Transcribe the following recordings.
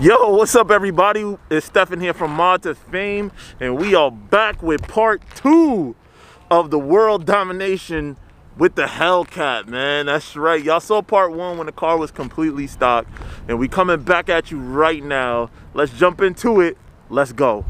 Yo, what's up everybody? It's Stefan here from Mod to Fame and we are back with part two of the world domination with the Hellcat, man. That's right. Y'all saw part one when the car was completely stock and we coming back at you right now. Let's jump into it. Let's go.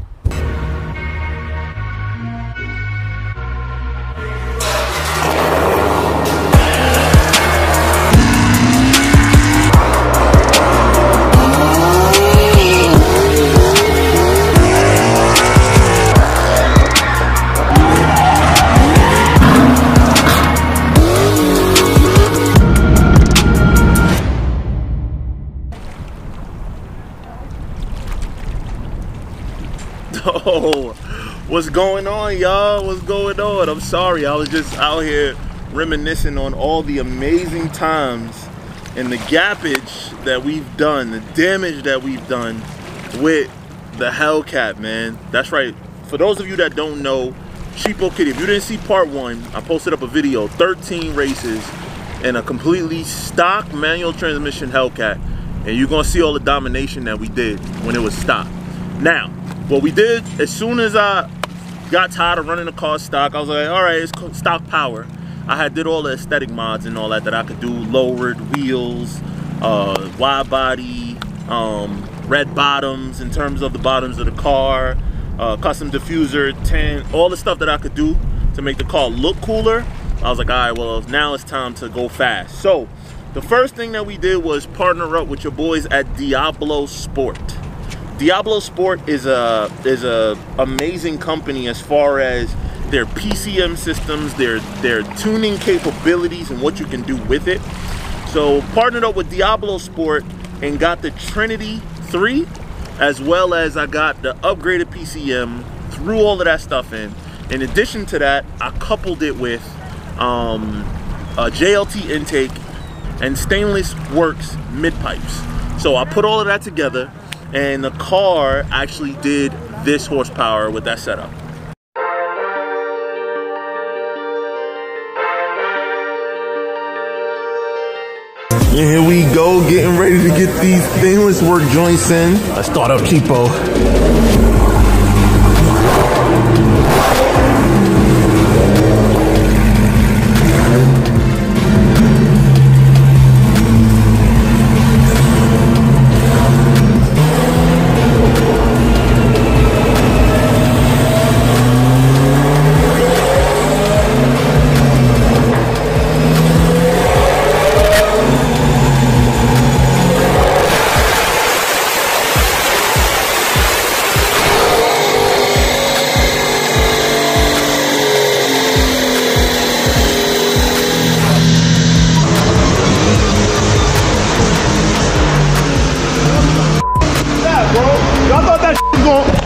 Oh, what's going on, y'all? What's going on? I'm sorry, I was just out here reminiscing on all the amazing times and the gappage that we've done, the damage that we've done with the Hellcat, man. That's right. For those of you that don't know, Cheapo Kitty, if you didn't see part one, I posted up a video, 13 races in a completely stock manual transmission Hellcat. And you're gonna see all the domination that we did when it was stock. Now, what we did, as soon as I got tired of running the car stock, I was like, all right, it's stock power. I had did all the aesthetic mods and all that that I could do, lowered wheels, uh, wide body, um, red bottoms in terms of the bottoms of the car, uh, custom diffuser, tint, all the stuff that I could do to make the car look cooler. I was like, all right, well, now it's time to go fast. So the first thing that we did was partner up with your boys at Diablo Sport. Diablo Sport is a is a amazing company as far as their PCM systems, their their tuning capabilities, and what you can do with it. So partnered up with Diablo Sport and got the Trinity 3, as well as I got the upgraded PCM, threw all of that stuff in. In addition to that, I coupled it with um, a JLT intake and stainless works mid pipes. So I put all of that together and the car actually did this horsepower with that setup. here we go, getting ready to get these stainless work joints in. Let's start up cheapo.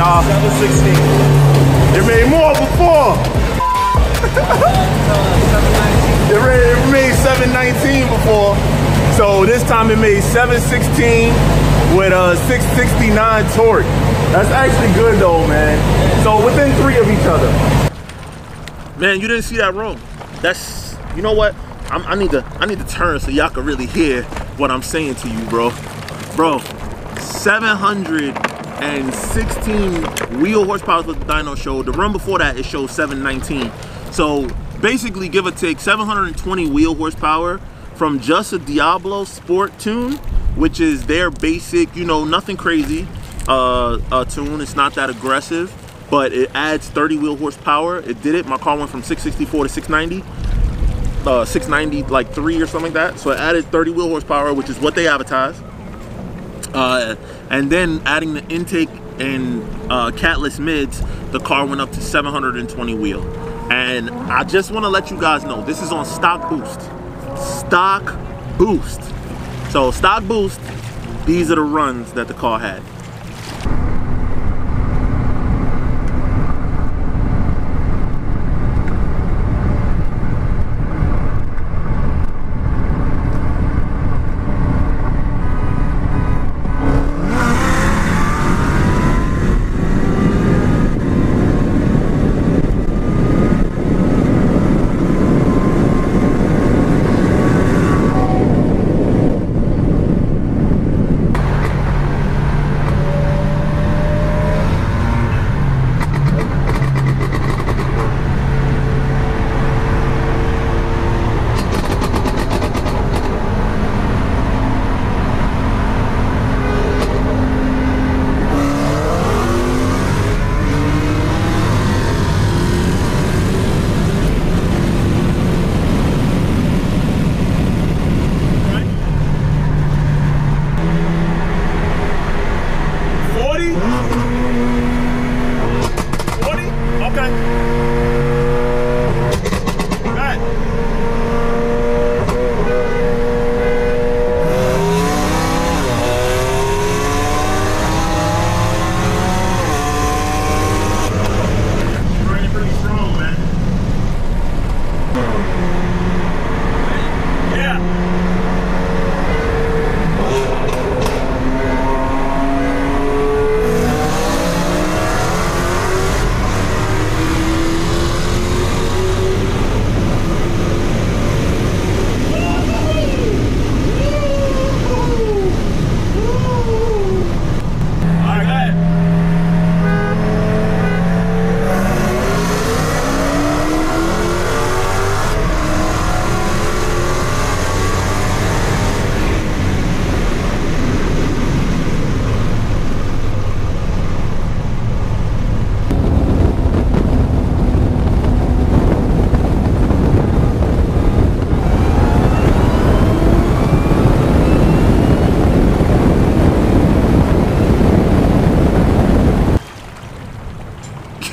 y'all. 716. It made more before. it, made, 719 before. So this time it made 716 with a 669 torque. That's actually good though, man. So within three of each other. Man, you didn't see that wrong. That's, you know what? I'm, i need to I need to turn so y'all can really hear what I'm saying to you, bro. Bro, 716 wheel horsepower with the dyno show. The run before that, it showed 719. So basically, give or take 720 wheel horsepower from just a Diablo Sport tune, which is their basic, you know, nothing crazy uh, uh, tune. It's not that aggressive, but it adds 30 wheel horsepower. It did it. My car went from 664 to 690. Uh, 690 like three or something like that. So it added 30 wheel horsepower, which is what they advertise. Uh, and then adding the intake and uh, catless mids, the car went up to 720 wheel. And I just want to let you guys know this is on stock boost. Stock boost. So stock boost, these are the runs that the car had.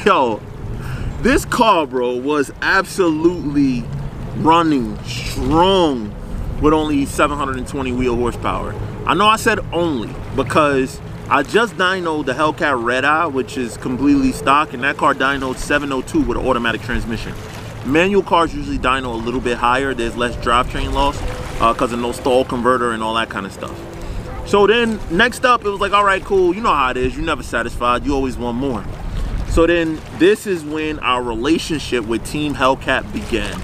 Yo, this car, bro, was absolutely running strong with only 720 wheel horsepower. I know I said only because I just dynoed the Hellcat Red Eye, which is completely stock, and that car dynoed 702 with an automatic transmission. Manual cars usually dyno a little bit higher. There's less drivetrain loss because uh, of no stall converter and all that kind of stuff. So then next up, it was like, all right, cool. You know how it is. You're never satisfied. You always want more. So then this is when our relationship with Team Hellcat began.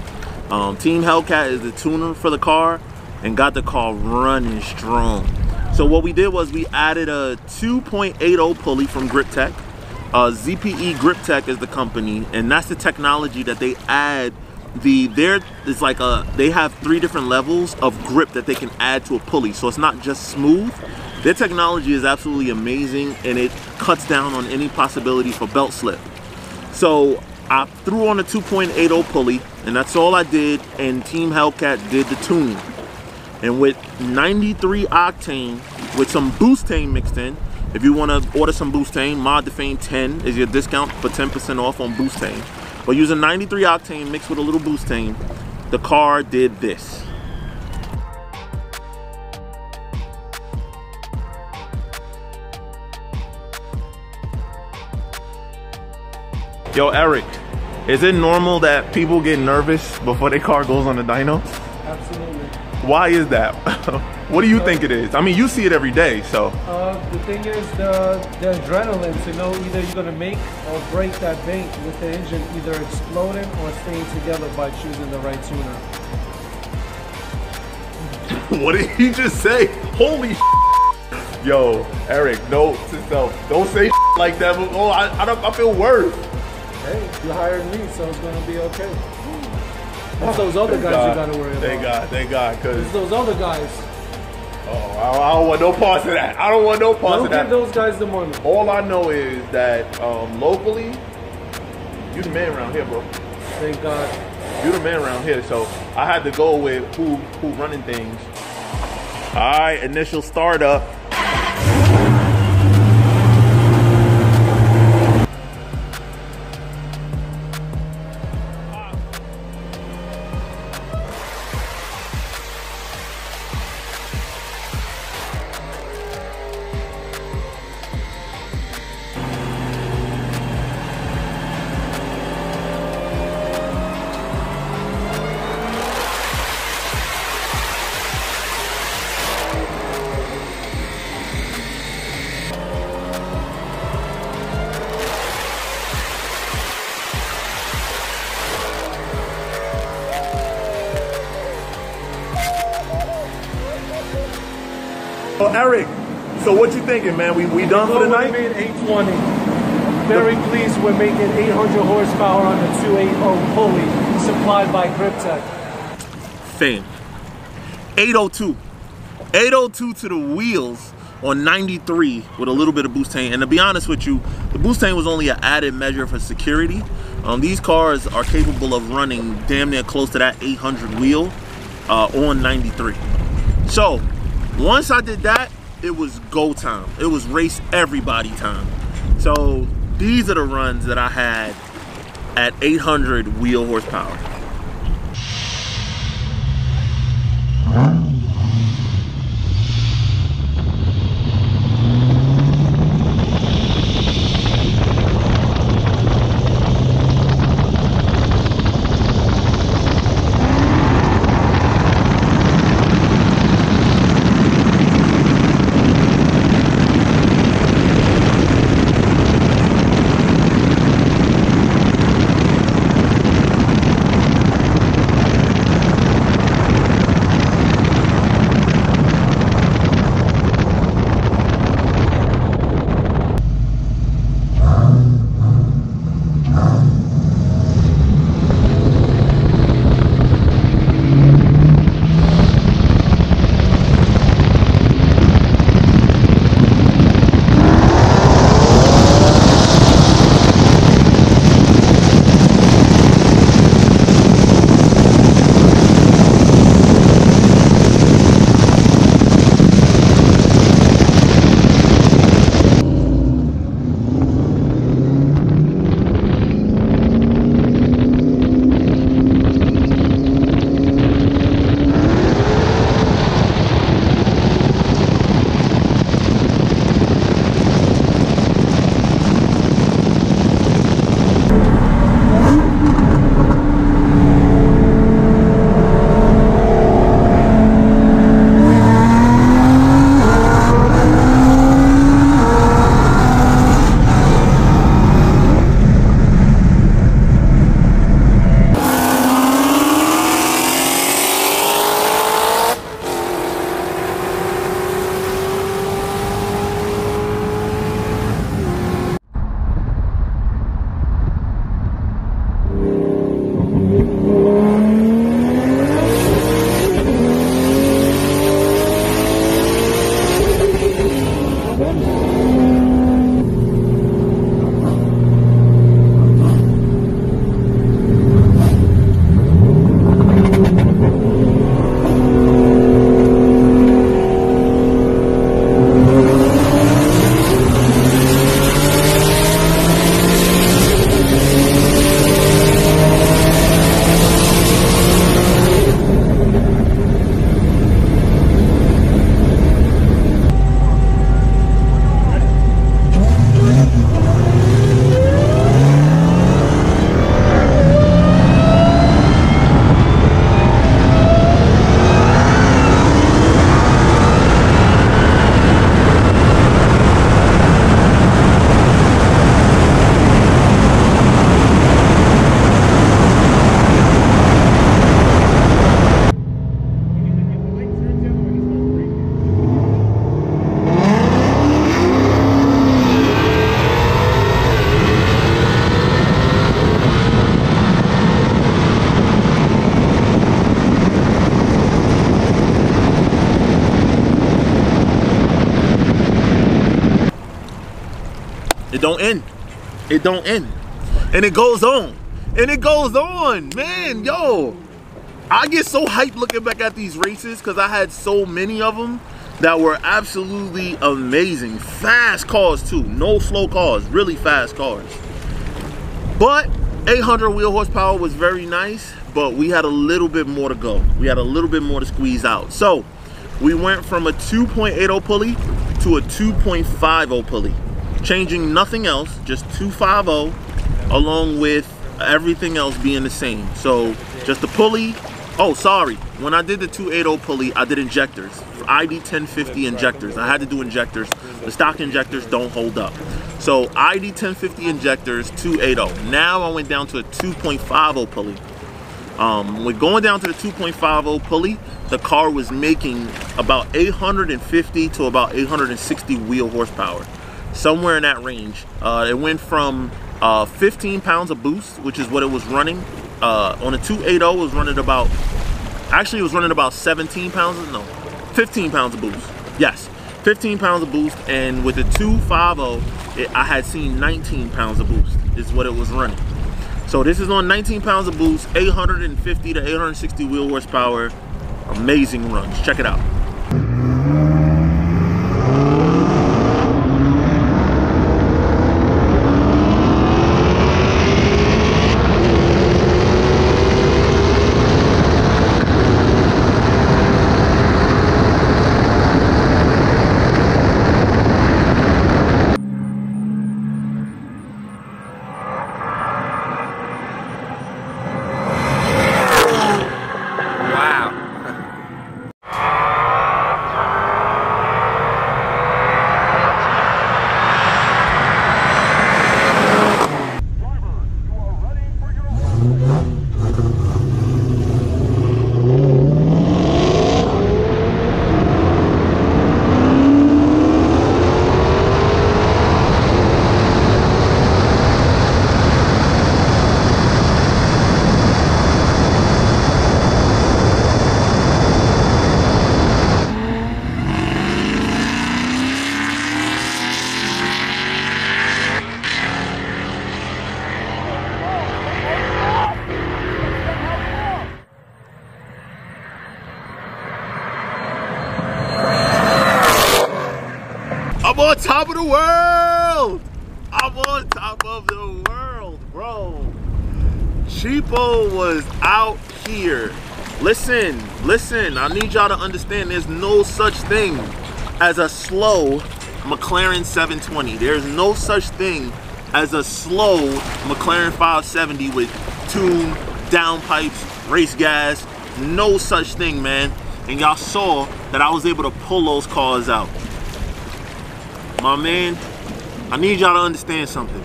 Um, Team Hellcat is the tuner for the car and got the car running strong. So what we did was we added a 2.80 pulley from GripTech. Uh, ZPE GripTech is the company and that's the technology that they add the there is like a they have three different levels of grip that they can add to a pulley so it's not just smooth their technology is absolutely amazing and it cuts down on any possibility for belt slip. So I threw on a 2.80 pulley and that's all I did and Team Hellcat did the tuning. And with 93 octane with some Boostane mixed in, if you want to order some Boostane, Mod to Fame 10 is your discount for 10% off on Boostane. But using 93 octane mixed with a little Boostane, the car did this. Yo, Eric, is it normal that people get nervous before their car goes on the dyno? Absolutely. Why is that? what do you uh, think it is? I mean, you see it every day, so. Uh, the thing is the, the adrenaline to know either you're gonna make or break that bank with the engine either exploding or staying together by choosing the right tuner. what did he just say? Holy Yo, Eric, no, to self. don't say like that. Oh, I, I, I feel worse hey, you hired me, so it's gonna be okay. It's those other guys God. you gotta worry about. Thank God, thank God, cause it's those other guys. Oh, I, don't want no parts of that. I don't want no parts don't of that. Give those guys the money. All I know is that um, locally, you the man around here, bro. Thank God. You the man around here, so I had to go with who who running things. All right, initial startup. Eric. So what you thinking, man? We we done for the we night? made 820. Very pleased we're making 800 horsepower on the 280 pulley supplied by Griptech. Fame. 802. 802 to the wheels on 93 with a little bit of Boostane. And to be honest with you, the Boostane was only an added measure for security. Um, these cars are capable of running damn near close to that 800 wheel uh, on 93. So once I did that, it was go time. It was race everybody time. So these are the runs that I had at 800 wheel horsepower. It don't end. And it goes on. and it goes on. Man, yo, I get so hyped looking back at these races because I had so many of them that were absolutely amazing. Fast cars too, no slow cars, really fast cars. But 800 wheel horsepower was very nice, but we had a little bit more to go. We had a little bit more to squeeze out. So we went from a 2.80 pulley to a 2.50 pulley, changing nothing else, just 250 along with everything else being the same. So just the pulley. Oh, sorry. When I did the 280 pulley, I did injectors. ID 1050 injectors. I had to do injectors. The stock injectors don't hold up. So ID 1050 injectors, 280. Now I went down to a 2.50 pulley. Um, when going down to the 2.50 pulley, the car was making about 850 to about 860 wheel horsepower, somewhere in that range. Uh, it went from uh, 15 pounds of boost, which is what it was running. Uh, on a 280, it was running about, actually it was running about 17 pounds, of, no, 15 pounds of boost. Yes, 15 pounds of boost, and with the 250, it, I had seen 19 pounds of boost is what it was running. So this is on 19 pounds of boost, 850 to 860 wheel horsepower. Amazing runs. Check it out. I'm on top of the world. I'm on top of the world, bro. Cheapo was out here. Listen, listen, I need y'all to understand there's no such thing as a slow McLaren 720. There's no such thing as a slow McLaren 570 with tune, downpipes, race gas. No such thing, man. And y'all saw that I was able to pull those cars out. My man, I need y'all to understand something.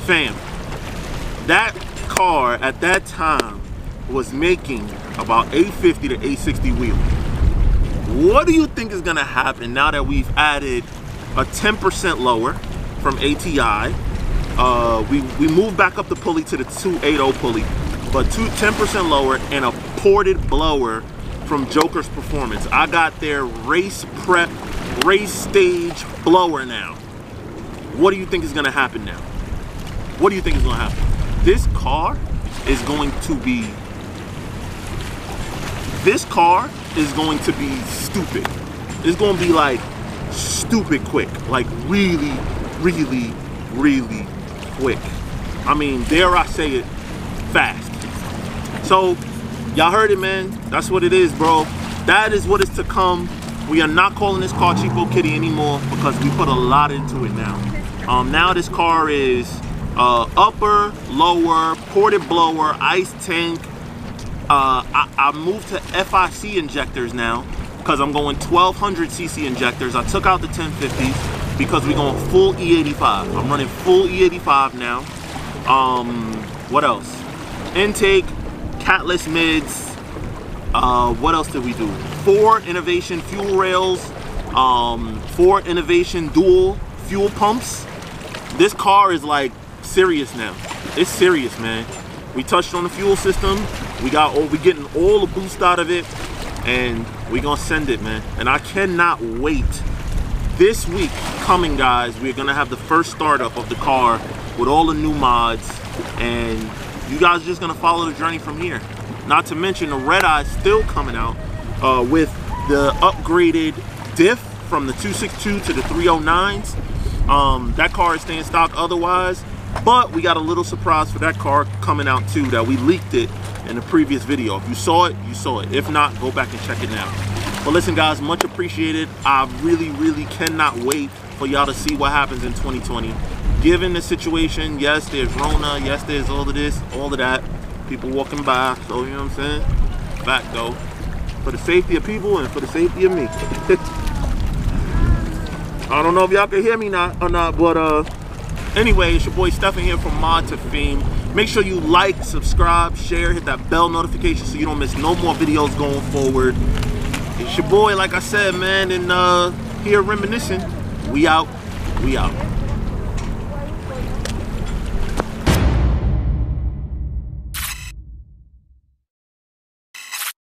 Fam, that car at that time was making about 850 to 860 wheel. What do you think is gonna happen now that we've added a 10% lower from ATI? Uh, we, we moved back up the pulley to the 280 pulley, but 10% lower and a ported blower from Joker's Performance. I got their race prep, race stage blower now. What do you think is gonna happen now? What do you think is gonna happen? This car is going to be, this car is going to be stupid. It's gonna be like stupid quick, like really, really, really quick. I mean, dare I say it, fast. So, y'all heard it, man. That's what it is, bro. That is what is to come. We are not calling this car Cheapo Kitty anymore because we put a lot into it now. Um, now this car is uh, upper, lower, ported blower, ice tank. Uh, I, I moved to FIC injectors now because I'm going 1200 cc injectors. I took out the 1050s because we're going full E85. I'm running full E85 now. Um, what else? Intake, catless mids. Uh, what else did we do? Fore Innovation fuel rails. Um, Fore Innovation dual fuel pumps. This car is like serious now. It's serious, man. We touched on the fuel system. We got all we getting all the boost out of it, and we gonna send it, man. And I cannot wait. This week coming, guys, we're gonna have the first startup of the car with all the new mods. and you guys are just gonna follow the journey from here. Not to mention the red eye still coming out uh, with the upgraded diff from the 262 to the 309s. Um, that car is staying stock otherwise, but we got a little surprise for that car coming out too that we leaked it in the previous video. If you saw it, you saw it. If not, go back and check it out. But listen guys, much appreciated. I really, really cannot wait for y'all to see what happens in 2020. Given the situation, yes, there's Rona, yes, there's all of this, all of that. People walking by, so you know what I'm saying? Back though, for the safety of people and for the safety of me. I don't know if y'all can hear me not or not, but uh, anyway, it's your boy Stefan here from Mod to Fame. Make sure you like, subscribe, share, hit that bell notification so you don't miss no more videos going forward. It's your boy, like I said, man, and uh, here reminiscing. We out. We out.